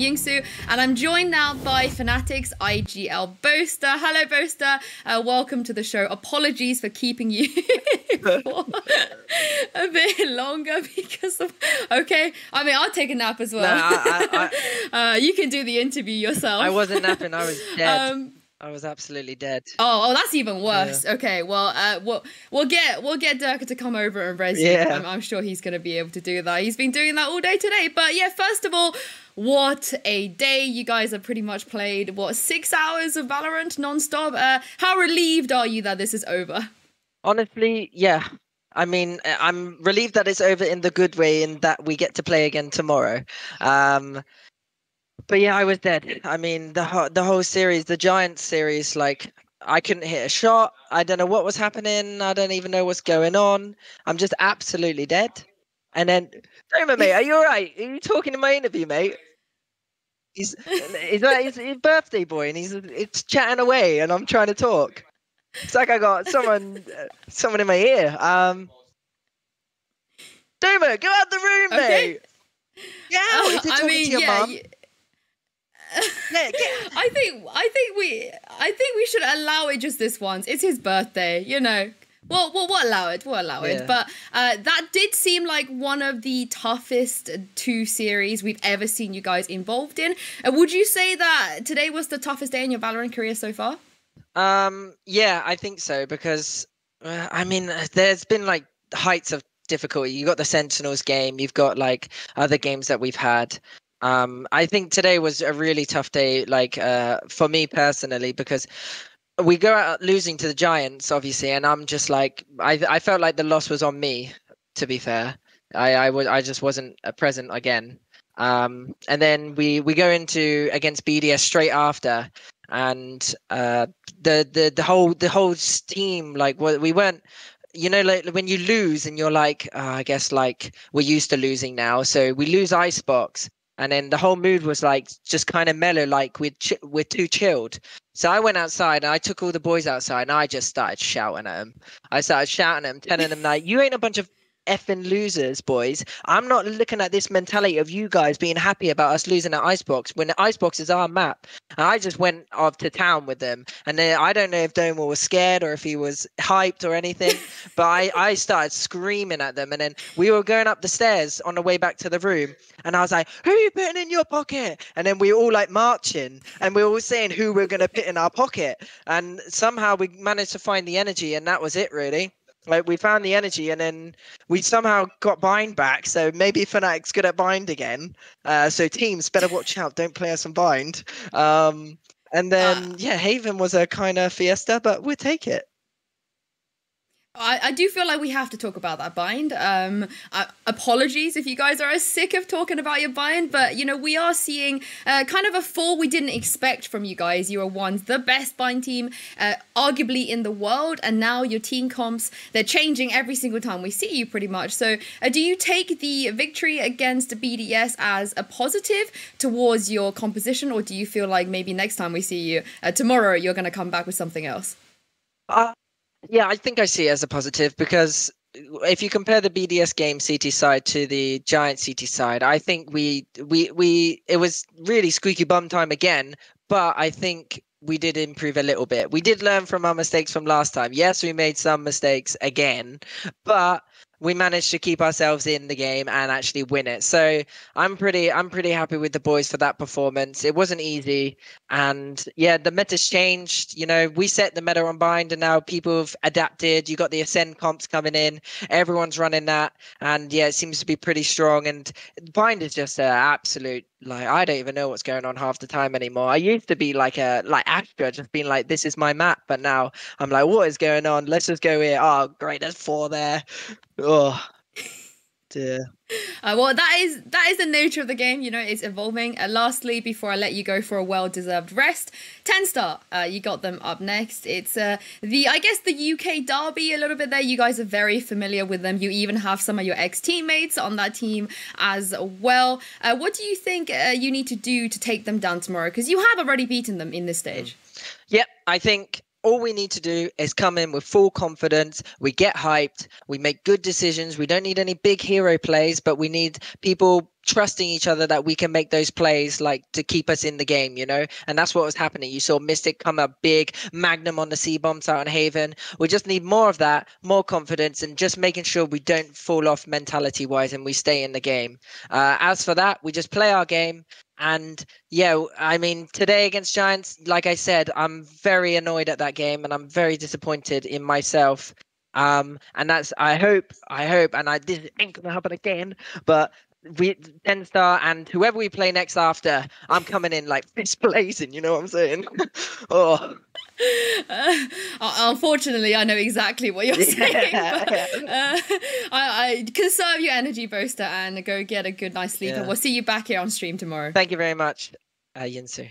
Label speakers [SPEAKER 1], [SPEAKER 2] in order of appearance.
[SPEAKER 1] Yinsu, and I'm joined now by Fnatic's IGL Boaster. Hello, Boaster. Uh, welcome to the show. Apologies for keeping you for a bit longer because of. Okay, I mean, I'll take a nap as well.
[SPEAKER 2] I, I,
[SPEAKER 1] I, uh, you can do the interview yourself.
[SPEAKER 2] I wasn't napping, I was dead. Um, I was absolutely dead.
[SPEAKER 1] Oh, oh, that's even worse. Yeah. Okay, well, uh, we'll we'll get we'll get Derke to come over and res yeah. I'm, I'm sure he's going to be able to do that. He's been doing that all day today. But yeah, first of all, what a day! You guys have pretty much played what six hours of Valorant nonstop. Uh, how relieved are you that this is over?
[SPEAKER 2] Honestly, yeah. I mean, I'm relieved that it's over in the good way, in that we get to play again tomorrow. Um, but yeah, I was dead. I mean, the whole, the whole series, the Giants series, like I couldn't hit a shot. I don't know what was happening. I don't even know what's going on. I'm just absolutely dead. And then, Doma, mate, are you all right? Are you talking in my interview, mate? He's he's, he's his birthday boy, and he's it's chatting away, and I'm trying to talk. It's like I got someone someone in my ear. Um, Doma, go out the room, okay. mate. Yeah, uh, is I mean, your yeah, mum?
[SPEAKER 1] I think I think we I think we should allow it just this once. It's his birthday, you know. Well, we'll, we'll allow it. We'll allow it. But uh, that did seem like one of the toughest two series we've ever seen you guys involved in. Uh, would you say that today was the toughest day in your Valorant career so far?
[SPEAKER 2] Um, yeah, I think so because uh, I mean, there's been like heights of difficulty. You got the Sentinels game. You've got like other games that we've had. Um, I think today was a really tough day, like uh, for me personally, because we go out losing to the Giants, obviously, and I'm just like, I I felt like the loss was on me. To be fair, I was I just wasn't uh, present again. Um, and then we we go into against BDS straight after, and uh, the the the whole the whole team like we weren't you know like when you lose and you're like oh, i guess like we're used to losing now so we lose icebox and then the whole mood was like just kind of mellow like we're ch- we're too chilled. So i went outside and i took all the boys outside and i just started shouting at them i started shouting at them telling them like you ain't a bunch of effing losers, boys. I'm not looking at this mentality of you guys being happy about us losing at Icebox when the Icebox is our map. And I just went off to town with them. And then I don't know if Doma was scared or if he was hyped or anything, but I, I started screaming at them. And then we were going up the stairs on the way back to the room. And I was like, who are you putting in your pocket? And then we were all like marching and we were all saying who we're going to put in our pocket. And somehow we managed to find the energy. And that was it, really. Like we found the energy, and then we somehow got bind back. So maybe Fnatic's good at bind again. Uh, so teams better watch out. Don't play us on bind. Um, and then uh, yeah, Haven was a kind of fiesta, but we'll take it.
[SPEAKER 1] I, I do feel like we have to talk about that bind. Um, uh, apologies if you guys are as sick of talking about your bind, but you know we are seeing uh, kind of a fall we didn't expect from you guys. You are once the best bind team, uh, arguably in the world, and now your team comps they're changing every single time we see you, pretty much. So, uh, do you take the victory against BDS as a positive towards your composition, or do you feel like maybe next time we see you uh, tomorrow you're going to come back with something else?
[SPEAKER 2] Uh, yeah, I think I see it as a positive because if you compare the BDS game CT side to the Giant CT side, I think we we we it was really squeaky bum time again. But I think we did improve a little bit. We did learn from our mistakes from last time. Yes, we made some mistakes again, but we managed to keep ourselves in the game and actually win it. So I'm pretty I'm pretty happy with the boys for that performance. It wasn't easy, and yeah, the meta's changed. You know, we set the meta on bind, and now people have adapted. You got the ascend comps coming in. Everyone's running that, and yeah, it seems to be pretty strong. And bind is just an absolute like I don't even know what's going on half the time anymore. I used to be like a like Astra, just being like, "This is my map," but now I'm like, "What is going on? Let's just go here." Oh, great, there's four there. Oh, dear.
[SPEAKER 1] Uh, well, that is that is the nature of the game. You know, it's evolving. Uh, lastly, before I let you go for a well-deserved rest, TENSTAR. Uh, you got them up next. It's uh, the I guess the UK derby a little bit there. You guys are very familiar with them. You even have some of your ex-teammates on that team as well. Uh, what do you think uh, you need to do to take them down tomorrow? Because you have already beaten them in this stage.
[SPEAKER 2] Yep, I think all we need to do is come in with full confidence. We get hyped. We make good decisions. We don't need any big hero plays, but we need people trusting each other that we can make those plays like to keep us in the game, you know? And that's what was happening. You saw Mistic come up big, Magnum on the C bombs out on Haven. We just need more of that, more confidence, and just making sure we don't fall off mentality wise and we stay in the game. Uh, as for that, we just play our game. And yeah, I mean, today against Giants, like I said, I'm very annoyed at that game and I'm very disappointed in myself. Um, and that's I hope, I hope, and I this ain't gonna happen again, but we TENSTAR and whoever we play next after, I'm coming in like fist blazing. You know what I'm saying? oh.
[SPEAKER 1] Uh, unfortunately, I know exactly what you're saying. But, uh, I, I conserve your energy Boaster and go get a good nice sleep. Yeah. And we'll see you back here on stream tomorrow.
[SPEAKER 2] Thank you very much, uh, Yinsu.